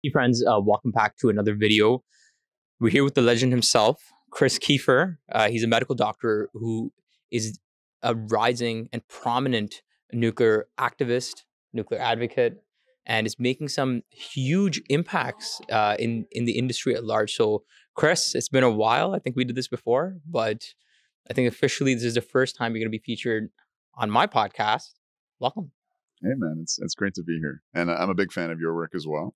Hey friends, uh, welcome back to another video. We're here with the legend himself, Chris Keefer. Uh, he's a medical doctor who is a rising and prominent nuclear activist, nuclear advocate, and is making some huge impacts uh, in in the industry at large. So, Chris, it's been a while. I think we did this before, but I think officially this is the first time you're going to be featured on my podcast. Welcome. Hey man, it's it's great to be here, and I'm a big fan of your work as well.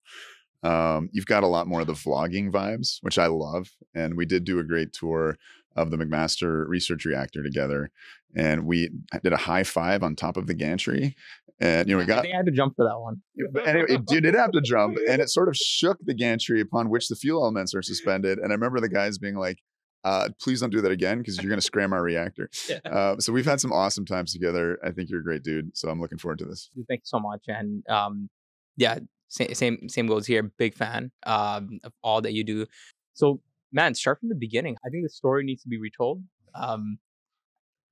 Um, you've got a lot more of the vlogging vibes, which I love, and we did do a great tour of the McMaster Research Reactor together, and we did a high five on top of the gantry, and you know we got. I think I had to jump for that one. But anyway, it, you did have to jump, and it sort of shook the gantry upon which the fuel elements are suspended. And I remember the guys being like, uh, please don't do that again because you're going to scram our reactor. Yeah. Uh, so we've had some awesome times together. I think you're a great dude. So I'm looking forward to this. Thank you so much. And um, yeah, same same same goes here. Big fan um, of all that you do. So man, start from the beginning. I think the story needs to be retold. Um,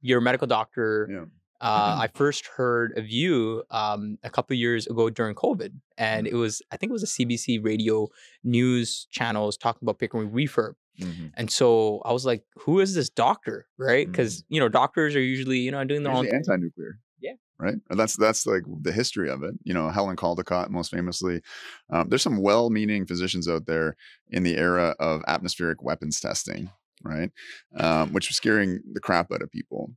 you're a medical doctor. Yeah. Uh, I first heard of you um, a couple years ago during COVID, and Mm-hmm. it was I think it was a CBC radio news channels talking about Pickering refurb. Mhm. And so I was like, "Who is this doctor?" Right? Because you know doctors are usually you know doing their own. Anti-nuclear. Right. And that's that's like the history of it. You know, Helen Caldicott, most famously. Um, there's some well-meaning physicians out there in the era of atmospheric weapons testing, right? Um, which was scaring the crap out of people.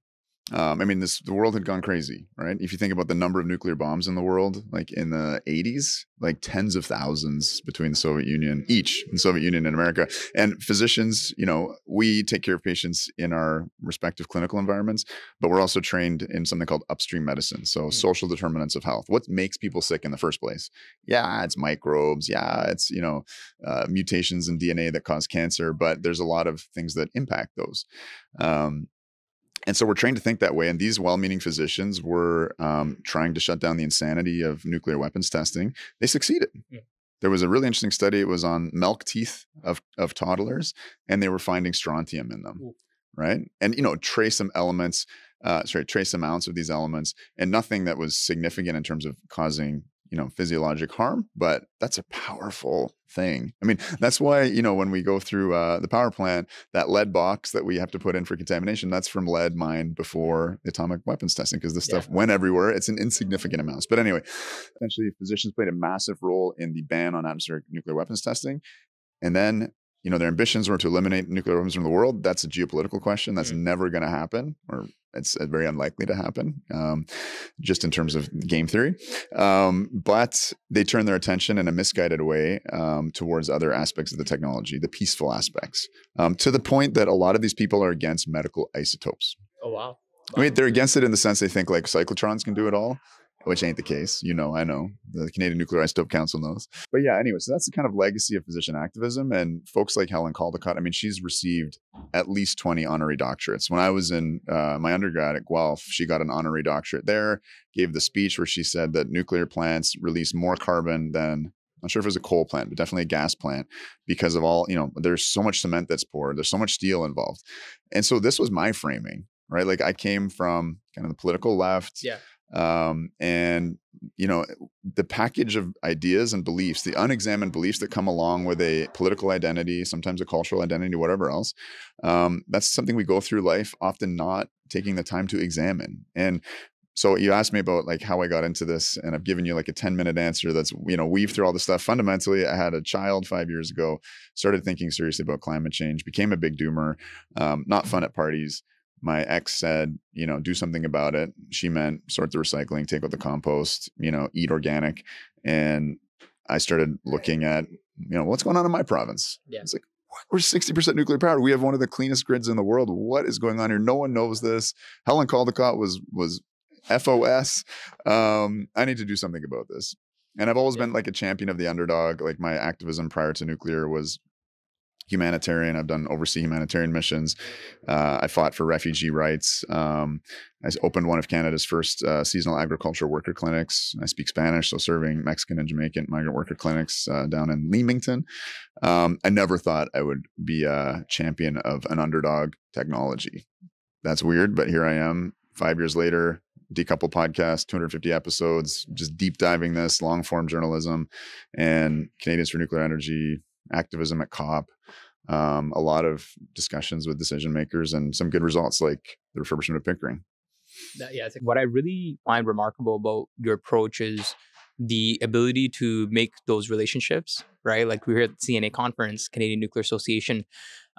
Um, I mean, this the world had gone crazy, right? If you think about the number of nuclear bombs in the world, like in the 80s, like tens of thousands between the Soviet Union, each in Soviet Union and America. And physicians, you know, we take care of patients in our respective clinical environments, but we're also trained in something called upstream medicine. So, Mm. social determinants of health. What makes people sick in the first place? Yeah, it's microbes. Yeah, it's, you know, uh, mutations in DNA that cause cancer, but there's a lot of things that impact those. Um, and so we're trained to think that way. And these well-meaning physicians were um, trying to shut down the insanity of nuclear weapons testing. They succeeded. Yeah. There was a really interesting study. It was on milk teeth of of toddlers, and they were finding strontium in them. Ooh. Right, and you know, trace some elements, uh, sorry, trace amounts of these elements, and nothing that was significant in terms of causing you know physiologic harm. But that's a powerful thing. I mean, that's why you know when we go through uh, the power plant, that lead box that we have to put in for contamination, that's from lead mined before the atomic weapons testing because this Yeah. stuff went everywhere. It's an insignificant amounts. But anyway, essentially, physicians played a massive role in the ban on atmospheric nuclear weapons testing. And then, you know, their ambitions were to eliminate nuclear weapons from the world. That's a geopolitical question. That's Mm. never going to happen, or it's uh, very unlikely to happen, um, just in terms of game theory. Um, but they turned their attention in a misguided way um, towards other aspects of the technology, the peaceful aspects, um, to the point that a lot of these people are against medical isotopes. Oh wow. I mean, they're against it in the sense they think like cyclotrons can do it all, which ain't the case. You know, I know. The Canadian Nuclear Isotope Council knows. But yeah, anyway, so that's the kind of legacy of physician activism. And folks like Helen Caldicott, I mean, she's received at least 20 honorary doctorates. When I was in uh, my undergrad at Guelph, she got an honorary doctorate there, gave the speech where she said that nuclear plants release more carbon than I'm not sure if it was a coal plant, but definitely a gas plant because of all, you know, there's so much cement that's poured, there's so much steel involved. And so this was my framing, right? Like I came from kind of the political left. Yeah. Um, and you know, the package of ideas and beliefs, the unexamined beliefs that come along with a political identity, sometimes a cultural identity, whatever else, um, that's something we go through life, often not taking the time to examine. And so you asked me about like how I got into this, and I've given you like a 10 minute answer that's, you know, weave through all this stuff. Fundamentally, I had a child five years ago, started thinking seriously about climate change, became a big doomer, um, not fun at parties. My ex said, you know, do something about it. She meant sort the recycling, take out the compost, you know, eat organic. And I started looking at, you know, what's going on in my province. Yeah. It's like, what? we're 60% nuclear powered. We have one of the cleanest grids in the world. What is going on here? No one knows this. Helen Caldicott was was FOS. Um, I need to do something about this. And I've always Yeah. been like a champion of the underdog. Like my activism prior to nuclear was humanitarian. I've done overseas humanitarian missions. Uh, I fought for refugee rights. Um, I opened one of Canada's first uh, seasonal agriculture worker clinics. I speak Spanish, so serving Mexican and Jamaican migrant worker clinics uh, down in Leamington. Um, I never thought I would be a champion of an underdog technology. That's weird, but here I am. Five years later, Decouple podcast, 250 episodes, just deep diving this, long form journalism, and Canadians for Nuclear Energy, activism at COP. Um, a lot of discussions with decision makers and some good results like the refurbishment of Pickering. Yeah, what I really find remarkable about your approach is the ability to make those relationships, right? Like we were at the CNA conference, Canadian Nuclear Association.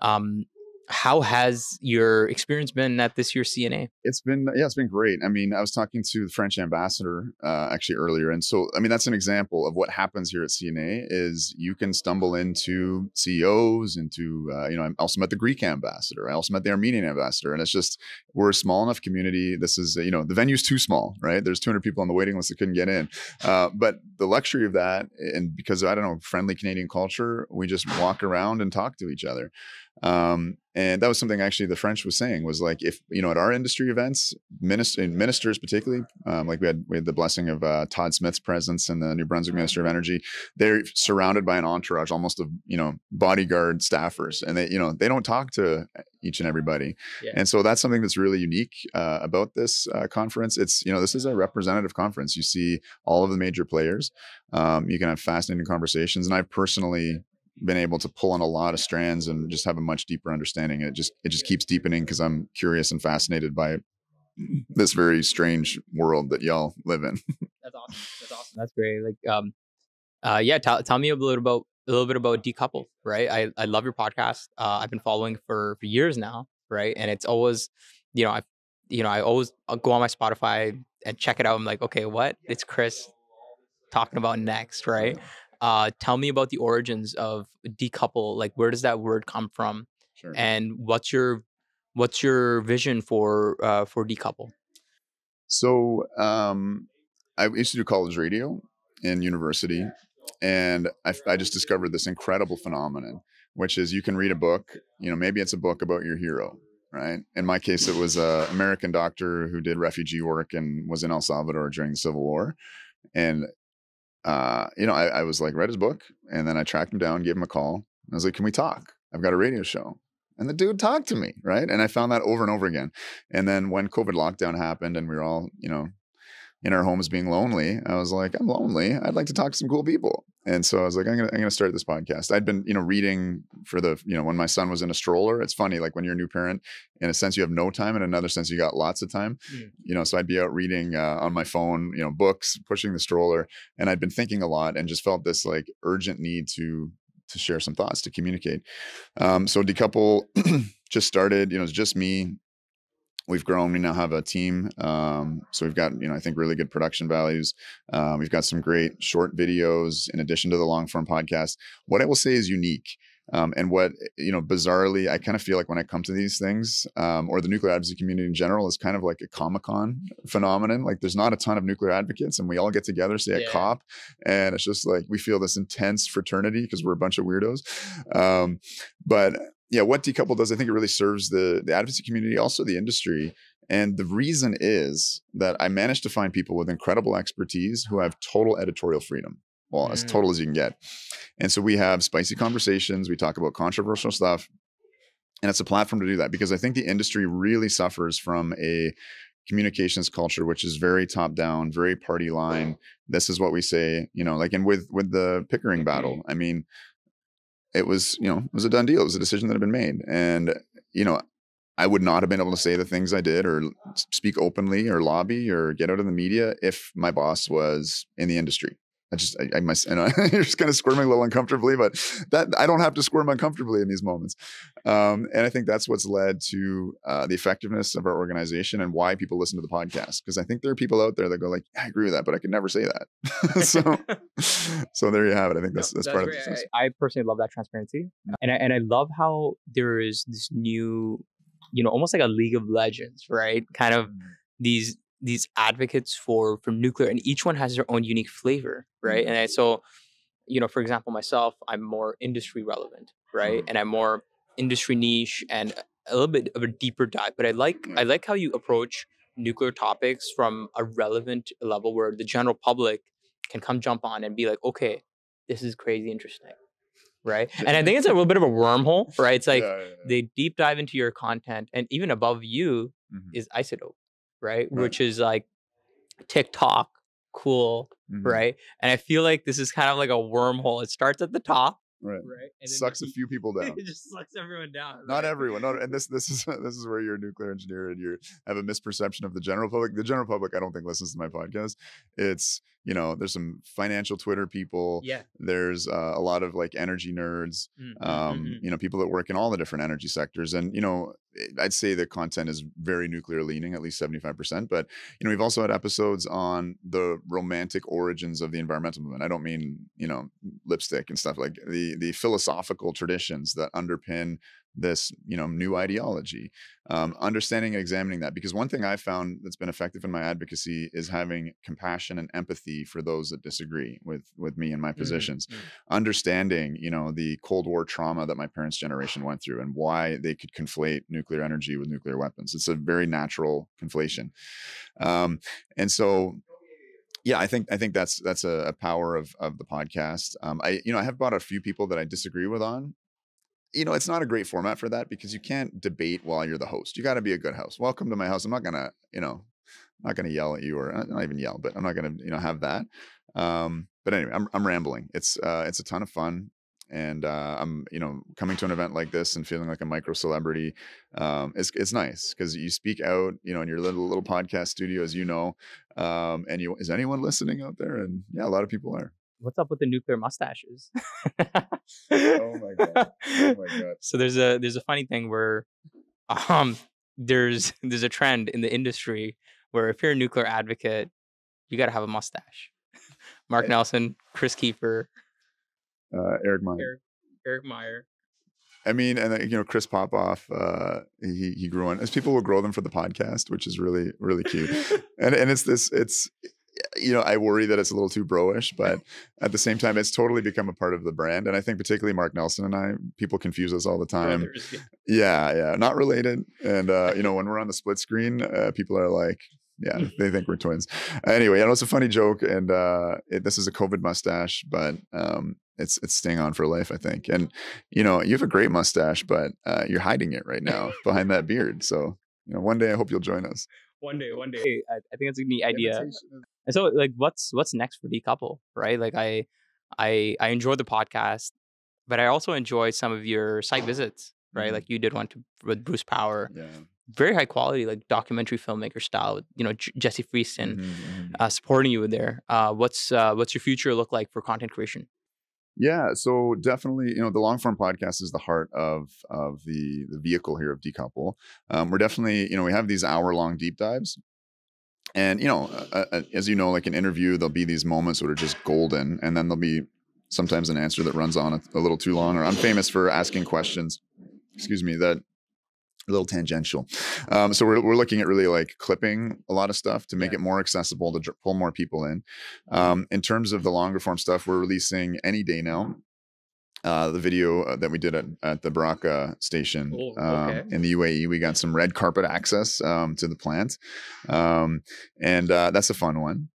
Um, how has your experience been at this year's CNA? It's been yeah, it's been great. I mean, I was talking to the French ambassador uh, actually earlier, and so I mean that's an example of what happens here at CNA. Is you can stumble into CEOs, into uh, you know, I also met the Greek ambassador, I also met the Armenian ambassador, and it's just we're a small enough community. This is you know the venue's too small, right? There's 200 people on the waiting list that couldn't get in, uh, but the luxury of that, and because I don't know, friendly Canadian culture, we just walk around and talk to each other. Um, and that was something actually the French was saying was like if you know at our industry events, ministers, ministers particularly, um, like we had we had the blessing of uh, Todd Smith's presence and the New Brunswick Minister of Energy. They're surrounded by an entourage, almost of you know bodyguard staffers, and they you know they don't talk to each and everybody. Yeah. And so that's something that's really unique uh, about this uh, conference. It's you know this is a representative conference. You see all of the major players. Um, you can have fascinating conversations, and I've personally been able to pull on a lot of strands and just have a much deeper understanding. It just it just keeps deepening because I'm curious and fascinated by this very strange world that y'all live in. That's awesome. That's awesome. That's great. Like, um, uh, yeah. Tell tell me a little about a little bit about Decouple. Right. I I love your podcast. Uh, I've been following for for years now. Right, and it's always, you know, I, you know, I always I'll go on my Spotify and check it out. I'm like, okay, what? It's Chris talking about next, right? Uh, tell me about the origins of decouple. Like, where does that word come from? Sure. And what's your what's your vision for uh, for decouple? So, um, I used to do college radio in university, and I, I just discovered this incredible phenomenon, which is you can read a book. You know, maybe it's a book about your hero, right? In my case, it was a American doctor who did refugee work and was in El Salvador during the Civil War. And uh, you know, I, I, was like, read his book, and then I tracked him down, gave him a call. I was like, "Can we talk? I've got a radio show." And the dude talked to me, right? And I found that over and over again. And then when COVID lockdown happened, and we were all, you know, in our homes being lonely, I was like, I'm lonely. I'd like to talk to some cool people. And so I was like, I'm gonna I'm gonna start this podcast. I'd been, you know, reading for the, you know, when my son was in a stroller. It's funny, like when you're a new parent, in a sense you have no time, in another sense you got lots of time. Mm. You know, so I'd be out reading uh, on my phone, you know, books, pushing the stroller, and I'd been thinking a lot and just felt this like urgent need to to share some thoughts to communicate. Um, so decouple just started. You know, it's just me we've grown. We now have a team. Um, so we've got, you know, I think really good production values. Um, we've got some great short videos in addition to the long form podcast. What I will say is unique. Um, and what, you know, bizarrely, I kind of feel like when I come to these things, um, or the nuclear advocacy community in general, is kind of like a Comic Con phenomenon. Like there's not a ton of nuclear advocates, and we all get together, say yeah. at COP, and it's just like we feel this intense fraternity because we're a bunch of weirdos. Um, but yeah, what decouple does, I think it really serves the the advocacy community, also the industry. And the reason is that I managed to find people with incredible expertise who have total editorial freedom. Well, mm. as total as you can get. And so we have spicy conversations. We talk about controversial stuff. And it's a platform to do that because I think the industry really suffers from a communications culture which is very top down very party line this is what we say you know like and with with the pickering battle i mean it was you know it was a done deal. It was a decision that had been made, and you know I would not have been able to say the things I did or speak openly or lobby or get out of the media if my boss was in the industry. I just, I, I must, and you're just kind of squirming a little uncomfortably, but that I don't have to squirm uncomfortably in these moments. Um, and I think that's what's led to uh, the effectiveness of our organization and why people listen to the podcast. Because I think there are people out there that go like, I agree with that, but I could never say that. so, so there you have it. I think that's, that's, that's part great. of it. I, I personally love that transparency. And I, and I love how there is this new, you know, almost like a league of legends, right? Kind of mm. these these advocates for for nuclear and each one has their own unique flavor right mm-hmm. and I, so you know for example myself i'm more industry relevant right mm-hmm. and i'm more industry niche and a little bit of a deeper dive but i like mm-hmm. i like how you approach nuclear topics from a relevant level where the general public can come jump on and be like okay this is crazy interesting right and i think it's a little bit of a wormhole right it's like yeah, yeah, yeah. they deep dive into your content and even above you mm-hmm. is Isodope right? right? Which is like TikTok, cool, Mhm. right? And I feel like this is kind of like a wormhole. It starts at the top, Right. right? And Sucks a few people down. it just sucks everyone down. Not right? everyone. Not, and this this is this is where you're a nuclear engineer and you have a misperception of the general public. The general public, I don't think listens to my podcast. It's you know, there's some financial Twitter people. Yeah. There's uh, a lot of like energy nerds. Mm, mm, Um, mm, mm. you know, people that work in all the different energy sectors, and you know, eh, I'd say the content is very nuclear leaning, at least seventy five percent. But you know, we've also had episodes on the romantic origins of the environmental movement. I don't mean you know lipstick and stuff like the the philosophical traditions that underpin this you know new ideology um, understanding and examining that because one thing i found that's been effective in my advocacy is having compassion and empathy for those that disagree with with me and my Mhm, positions. mhm. understanding you know the cold war trauma that my parents generation went through and why they could conflate nuclear energy with nuclear weapons. It's a very natural conflation. Um, and so yeah i think i think that's that's a, a power of of the podcast. Um, i you know i have brought a few people that i disagree with on you know it's not a great format for that because you can't debate while you're the host you got to be a good host welcome to my house i'm not gonna you know not gonna yell at you or uh, not even yell but i'm not gonna you know have that um but anyway i'm, I'm rambling it's uh it's a ton of fun and uh, I'm, you know, coming to an event like this and feeling like a micro celebrity. Um, it's it's nice because you speak out, you know, in your little little podcast studio, as you know. Um, and you is anyone listening out there? And yeah, a lot of people are. What's up with the nuclear mustaches? Oh my god! Oh my god! so there's a there's a funny thing where um there's there's a trend in the industry where if you're a nuclear advocate, you got to have a mustache. Mark Yeah. Nelson, Chris Keefer, Uh, Eric Mine. Eric, Eric Meyer. I mean, and you know, Chris Popoff, uh, he he grew one. As people will grow them for the podcast, which is really really cute. and and it's this it's you know i worry that it's a little too broish but at the same time it's totally become a part of the brand and i think particularly mark nelson and i people confuse us all the time Brothers, yeah. yeah yeah not related and uh you know when we're on the split screen uh, people are like yeah they think we're twins anyway i know it's a funny joke and uh it, this is a covid mustache but um it's it's staying on for life i think and you know you have a great mustache but uh you're hiding it right now behind that beard so you know one day i hope you'll join us One day, one day. I, I think that's a neat idea. And so like what's what's next for decouple, right? Like I I I enjoy the podcast, but I also enjoy some of your site visits, right? Mhm. Like you did one to, with Bruce Power, yeah very high quality, like documentary filmmaker style. You know, J- Jesse Freeston Mhm, mhm. uh, supporting you there. Uh, what's uh, what's your future look like for content creation? Yeah, so definitely, you know, the long form podcast is the heart of of the the vehicle here of Decouple. Um, we're definitely, you know, we have these hour long deep dives, and you know, uh, uh, as you know, like an interview, there'll be these moments that are just golden, and then there'll be sometimes an answer that runs on a, a little too long. Or I'm famous for asking questions, excuse me, that a little tangential. Um, so we're we're looking at really like clipping a lot of stuff to make Yeah. it more accessible to pull more people in. Um, in terms of the longer form stuff, we're releasing any day now. Uh, the video uh, that we did at, at the Barakah station Oh, um, in the UAE, we got some red carpet access um, to the plant, um, and uh, that's a fun one.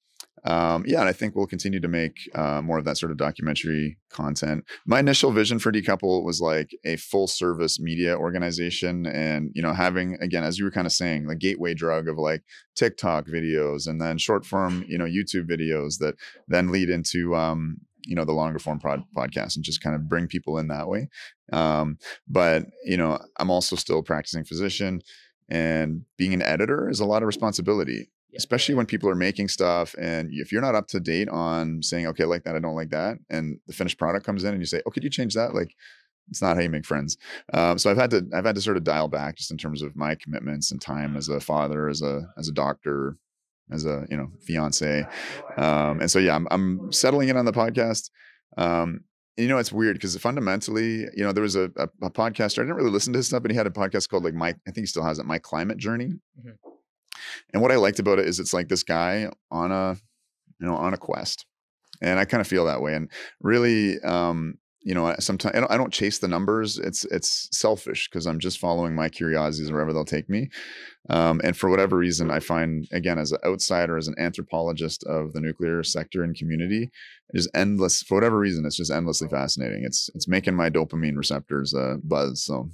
Um, yeah, and I think we'll continue to make uh, more of that sort of documentary content. My initial vision for Decouple was like a full service media organization, and you know, having again, as you were kind of saying, the gateway drug of like TikTok videos and then short form, you know, YouTube videos that then lead into um, you know the longer form pod- podcast and just kind of bring people in that way. Um, but you know, I'm also still a practicing physician, and being an editor is a lot of responsibility Yeah. especially when people are making stuff and if you're not up to date on saying okay I like that i don't like that and the finished product comes in and you say oh could you change that like it's not how you make friends um, so i've had to i've had to sort of dial back just in terms of my commitments and time as a father as a as a doctor as a you know fiance um, and so yeah i'm, I'm settling in on the podcast um, you know it's weird because fundamentally you know there was a, a, a podcaster i didn't really listen to his stuff but he had a podcast called like my i think he still has it my climate journey Mhm. and what I liked about it is it's like this guy on a, you know, on a quest, and I kind of feel that way. And really, um, you know, sometimes I don't, I don't chase the numbers. It's it's selfish because I'm just following my curiosities wherever they'll take me. Um, and for whatever reason, I find again as an outsider, as an anthropologist of the nuclear sector and community, it is endless. For whatever reason, it's just endlessly fascinating. It's it's making my dopamine receptors uh, buzz. So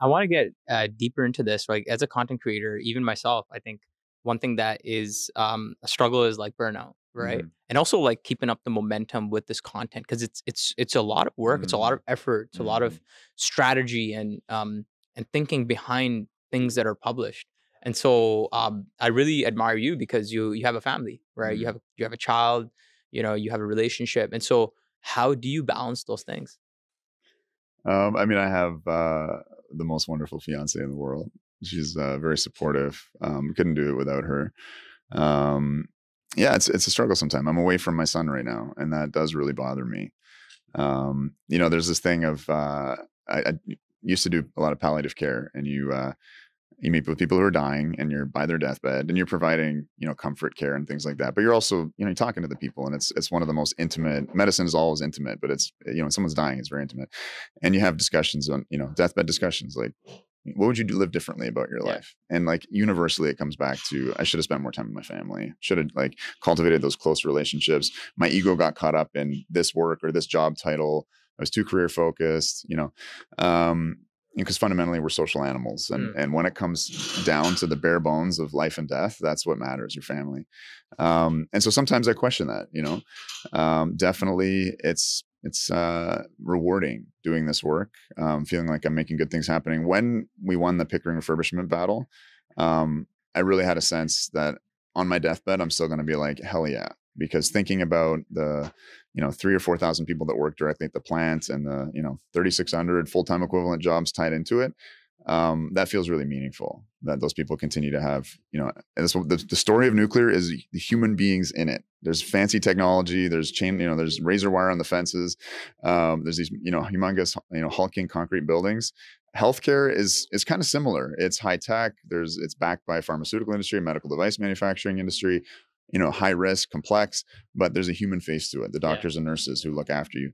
I want to get uh, deeper into this. Like as a content creator, even myself, I think one thing that is um, a struggle is like burnout, right? Mhm. And also like keeping up the momentum with this content because it's it's it's a lot of work, it's a lot of effort, it's a lot of strategy and um and thinking behind things that are published. And so um, I really admire you because you you have a family, right? You Mhm. have you have a child, you know, you have a relationship, and so how do you balance those things? Um, I mean, I have uh, the most wonderful fiance in the world. She's uh, very supportive. Um, couldn't do it without her. Um, yeah, it's it's a struggle sometimes. I'm away from my son right now, and that does really bother me. Um, you know, there's this thing of uh, I, I used to do a lot of palliative care, and you uh, you meet with people who are dying, and you're by their deathbed, and you're providing you know comfort care and things like that. But you're also you know you're talking to the people, and it's it's one of the most intimate. Medicine is always intimate, but it's you know when someone's dying, it's very intimate, and you have discussions on you know deathbed discussions like. What would you do live differently about your Yeah. life? And like universally, it comes back to I should have spent more time with my family. Should have like cultivated those close relationships. My ego got caught up in this work or this job title. I was too career focused, you know. Um, because fundamentally we're social animals and Mm. and when it comes down to the bare bones of life and death that's what matters your family um and so sometimes i question that you know um definitely it's it's uh rewarding doing this work um feeling like i'm making good things happening. When we won the pickering refurbishment battle um i really had a sense that on my deathbed i'm still going to be like hell yeah because thinking about the you know three or four thousand people that work directly at the plant and the you know 3600 full-time equivalent jobs tied into it um, that feels really meaningful that those people continue to have you know and this, the, the story of nuclear is the human beings in it. There's fancy technology there's chain you know there's razor wire on the fences um, there's these you know humongous you know hulking concrete buildings. Healthcare is is kind of similar. It's high tech there's it's backed by pharmaceutical industry medical device manufacturing industry you know high risk complex but there's a human face to it the Yeah. doctors and nurses who look after you.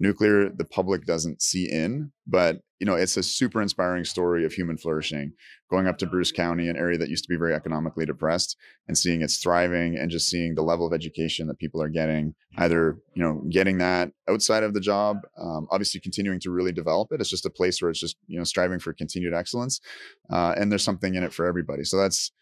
Nuclear the public doesn't see in but you know it's a super inspiring story of human flourishing going up to bruce county an area that used to be very economically depressed and seeing it's thriving and just seeing the level of education that people are getting either you know getting that outside of the job um, obviously continuing to really develop it. It's just a place where it's just you know striving for continued excellence uh, and there's something in it for everybody. So that's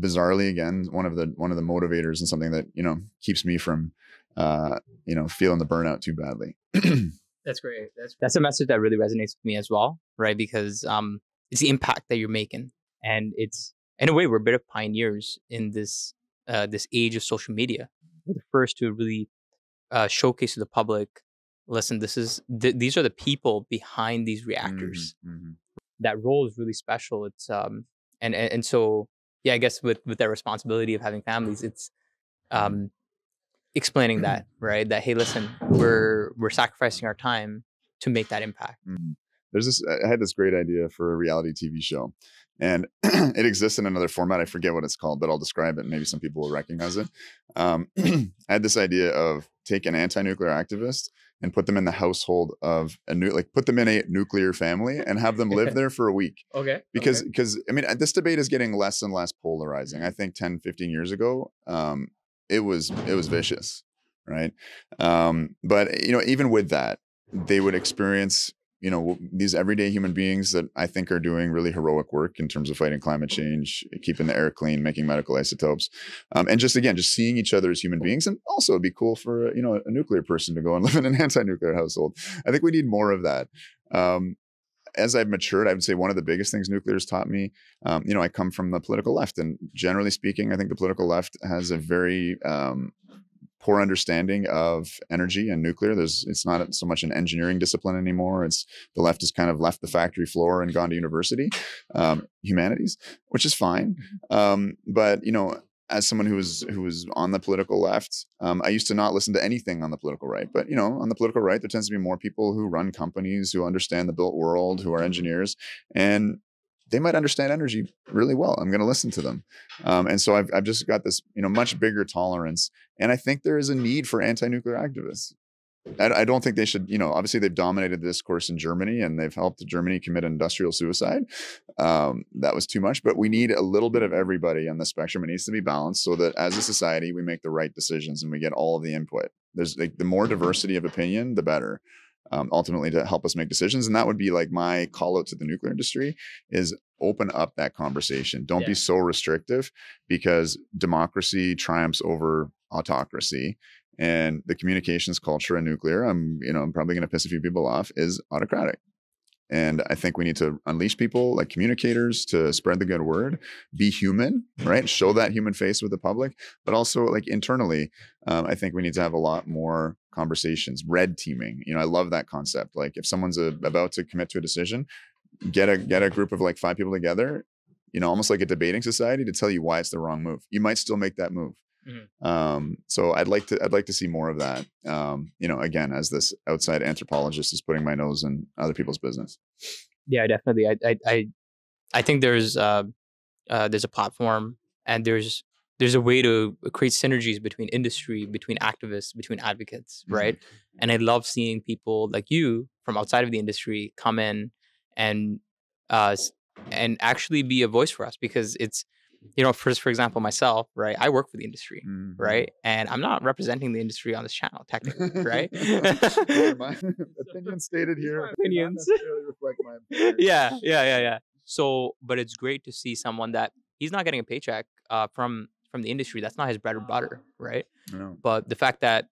bizarrely again one of the one of the motivators and something that you know keeps me from uh you know feeling the burnout too badly That's great. That's that's a message that really resonates with me as well, right? Because um, it's the impact that you're making, and it's in a way we're a bit of pioneers in this uh, this age of social media. We're the first to really uh, showcase to the public. Listen, this is th- these are the people behind these reactors. Mhm, mhm. That role is really special. It's um and and, and so yeah, I guess with with that responsibility of having families, it's um explaining that right that hey listen we're we're sacrificing our time to make that impact Mhm. There's this. I had this great idea for a reality TV show, and it exists in another format. I forget what it's called, but I'll describe it. Maybe some people will recognize it. Um, I had this idea of take an anti-nuclear activist and put them in the household of a new, like put them in a nuclear family and have them live there for a week. okay because because i mean this debate is getting less and less polarizing i think 10 15 years ago um it was it was vicious right? Um but you know even with that they would experience you know these everyday human beings that i think are doing really heroic work in terms of fighting climate change keeping the air clean making medical isotopes um, and just again just seeing each other as human beings and also it'd be cool for you know a nuclear person to go and live in an anti-nuclear household. I think we need more of that. Um, as I've matured, I would say one of the biggest things nuclear has taught me. Um, you know, I come from the political left, and generally speaking, I think the political left has a very um, poor understanding of energy and nuclear. There's it's not so much an engineering discipline anymore. It's the left has kind of left the factory floor and gone to university, um, humanities, which is fine. Um, but you know, as someone who was who was on the political left, um, I used to not listen to anything on the political right. But you know, on the political right, there tends to be more people who run companies, who understand the built world, who are engineers, and they might understand energy really well. I'm going to listen to them, um, and so I've I've just got this you know much bigger tolerance, and I think there is a need for anti-nuclear activists. I, I don't think they should, you know, obviously they've dominated the discourse in Germany and they've helped Germany commit industrial suicide. Um, that was too much, but we need a little bit of everybody on the spectrum. It needs to be balanced so that as a society, we make the right decisions and we get all of the input. There's like the more diversity of opinion, the better. um, ultimately to help us make decisions. And that would be like my call out to the nuclear industry is open up that conversation. Don't Yeah. be so restrictive because democracy triumphs over autocracy. And the communications culture in nuclear, I'm, you know, I'm probably going to piss a few people off, is autocratic. And I think we need to unleash people like communicators to spread the good word, be human, right? Show that human face with the public, but also like internally, um, I think we need to have a lot more conversations. Red teaming, you know, I love that concept. Like if someone's a, about to commit to a decision, get a get a group of like five people together, you know, almost like a debating society to tell you why it's the wrong move. You might still make that move. Mhm. Um, so I'd like to I'd like to see more of that. Um, you know, again, as this outside anthropologist is putting my nose in other people's business. Yeah, definitely. I I I, I think there's uh, uh there's a platform and there's there's a way to create synergies between industry, between activists, between advocates, Mhm. right? And I love seeing people like you from outside of the industry come in and uh and actually be a voice for us because it's you know for for example myself right I work for the industry Mhm. right and I'm not representing the industry on this channel technically right my opinions stated here. my do not opinions. reflect my employer. yeah, yeah, yeah, yeah. So, but it's great to see someone that he's not getting a paycheck uh, from from the industry. That's not his bread and butter, right? No. But the fact that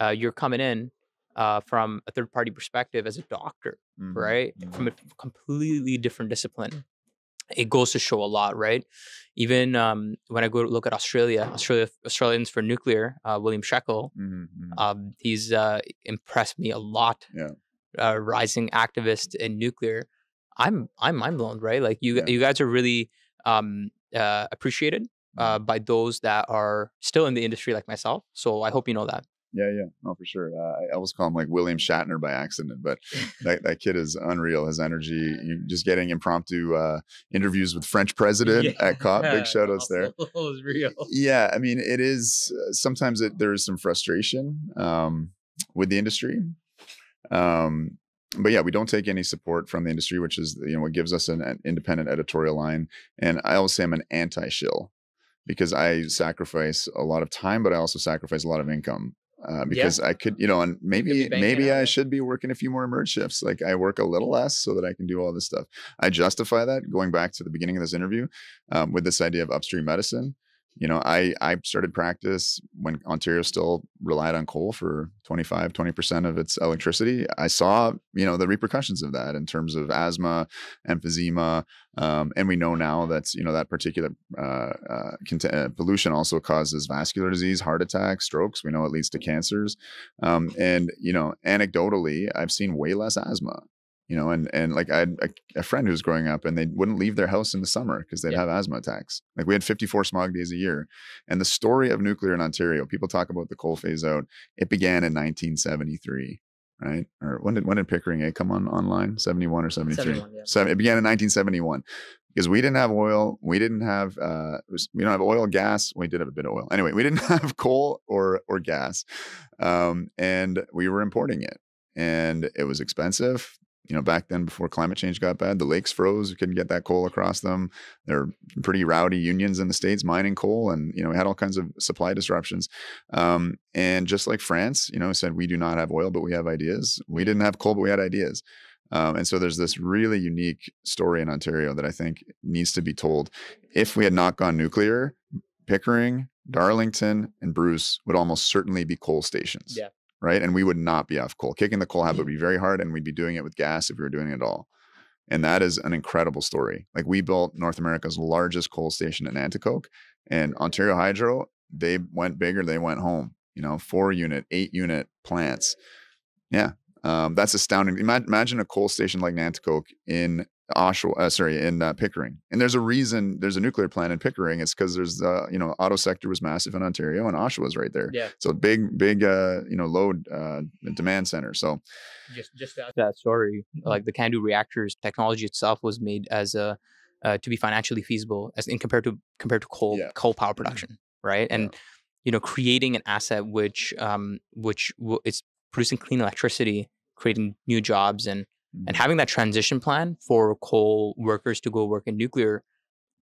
uh, you're coming in uh, from a third party perspective as a doctor, Mhm. right, Mhm. from a completely different discipline, it goes to show a lot, right? Even um, when I go look at Australia, Australia Australians for nuclear, uh, William Shackel, Mhm. Mhm. um, he's uh, impressed me a lot. Yeah. Uh, rising activist in nuclear. I'm I'm mind blown, right? Like you Yeah. you guys are really um, uh, appreciated uh, Mm-hmm. by those that are still in the industry, like myself. So I hope you know that. Yeah, yeah, no, for sure. Uh, I always call him like William Shatner by accident, but that, that kid is unreal. His energy, you just getting impromptu uh, interviews with French president at COP. Big shout outs there. was real. Yeah, I mean, it is uh, sometimes it, there is some frustration um, with the industry. Um, but yeah, we don't take any support from the industry, which is you know what gives us an, an independent editorial line. And I always say I'm an anti-shill because I sacrifice a lot of time, but I also sacrifice a lot of income. Uh, because I could, you know, and maybe maybe I should be working a few more emerge shifts. Like I work a little less so that I can do all this stuff. I justify that going back to the beginning of this interview um, with this idea of upstream medicine. You know, I I started practice when Ontario still relied on coal for 25, 20% of its electricity. I saw, you know, the repercussions of that in terms of asthma, emphysema, um, and we know now that you know that particular uh, uh, cont- uh, pollution also causes vascular disease, heart attacks, strokes. We know it leads to cancers, um, and you know, anecdotally, I've seen way less asthma. You know, and and like I had a, a friend who was growing up, and they wouldn't leave their house in the summer because they'd Yeah. have asthma attacks. Like we had 54 smog days a year, and the story of nuclear in Ontario. People talk about the coal phase out. It began in 1973 right? Or when did when did Pickering A come on online? 71 or 73? 71, yeah. Seven, it began in 1971 because we didn't have oil. We didn't have uh, was- we don't have oil, gas. We did have a bit of oil. Anyway, we didn't have coal or or gas, um, and we were importing it, and it was expensive. You know, back then before climate change got bad, the lakes froze. We couldn't get that coal across them. There were pretty rowdy unions in the states mining coal, and you know, we had all kinds of supply disruptions. Um, and just like France, you know, said we do not have oil, but we have ideas. We didn't have coal, but we had ideas. Um, and so there's this really unique story in Ontario that I think needs to be told. If we had not gone nuclear, Pickering, Darlington, and Bruce would almost certainly be coal stations. Yeah. Right. And we would not be off coal. Kicking the coal habit would be very hard, and we'd be doing it with gas if we were doing it at all. And that is an incredible story. Like we built North America's largest coal station in Nanticoke, and Ontario Hydro, they went bigger, they went home. You know, four unit, eight unit plants. Yeah, um, that's astounding. Imagine a coal station like Nanticoke in Oshawa, uh, sorry, in uh, Pickering. And there's a reason there's a nuclear plant in Pickering. It's because there's uh, you know, auto sector was massive in Ontario, and Oshawa's right there. Yeah. So big, big, uh, you know, load uh, demand center. So just just that, that story like the Candu reactors technology itself was made as a uh, to be financially feasible as in compared to compared to coal Yeah. coal power production right and Yeah. you know creating an asset which um which w- it's producing clean electricity creating new jobs and and having that transition plan for coal workers to go work in nuclear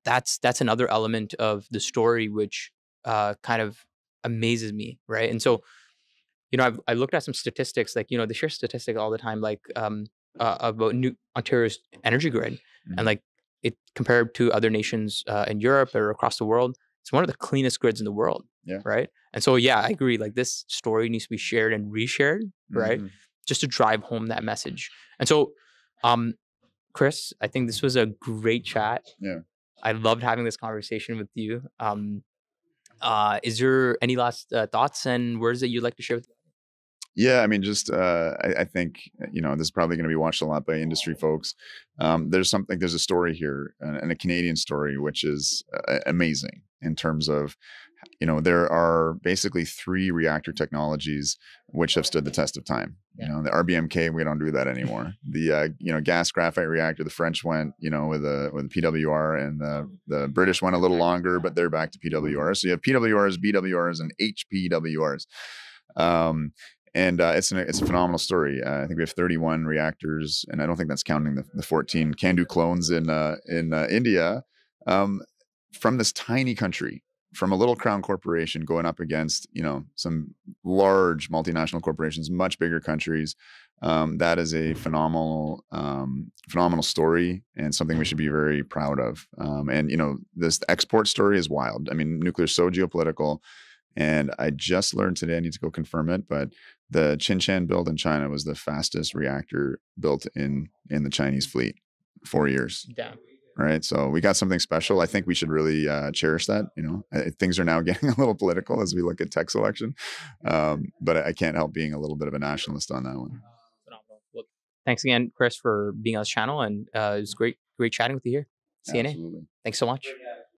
that's that's another element of the story which uh kind of amazes me right and so you know, I've I looked at some statistics, like you know, the share statistic all the time, like um uh, about New Ontario's energy grid, Mhm. and like it compared to other nations uh, in Europe or across the world, it's one of the cleanest grids in the world. Yeah. Right. And so yeah, I agree. Like this story needs to be shared and reshared, right? Mhm. Just to drive home that message. And so, um, Chris, I think this was a great chat. Yeah. I loved having this conversation with you. Um, uh, is there any last uh, thoughts and words that you'd like to share with Yeah, I mean, just uh, I, I think you know this is probably going to be watched a lot by industry folks. Um, there's something, there's a story here, and, and a Canadian story, which is uh, amazing in terms of, you know, there are basically three reactor technologies which have stood the test of time. You know, the RBMK, we don't do that anymore. the uh, you know gas graphite reactor, the French went, you know, with a with a PWR, and the the British went a little longer, but they're back to PWR. So you have PWRs, BWRs, and HPWRs. Um, and uh, it's an, it's a phenomenal story. Uh, I think we have 31 reactors, and I don't think that's counting the, the 14 Candu clones in uh, in uh, India. Um, from this tiny country, from a little crown corporation, going up against you know some large multinational corporations, much bigger countries. Um, that is a phenomenal um, phenomenal story and something we should be very proud of. Um, and you know this export story is wild. I mean, nuclear is so geopolitical. And I just learned today, I need to go confirm it, but the Qinshan build in China was the fastest reactor built in in the Chinese fleet. Four years, Damn. right? So we got something special. I think we should really uh, cherish that. You know, I, things are now getting a little political as we look at tech selection, um, but I, I can't help being a little bit of a nationalist on that one. Phenomenal. Well, thanks again, Chris, for being on this channel, and uh, it was great, great chatting with you here. CNA. Absolutely. Thanks so much.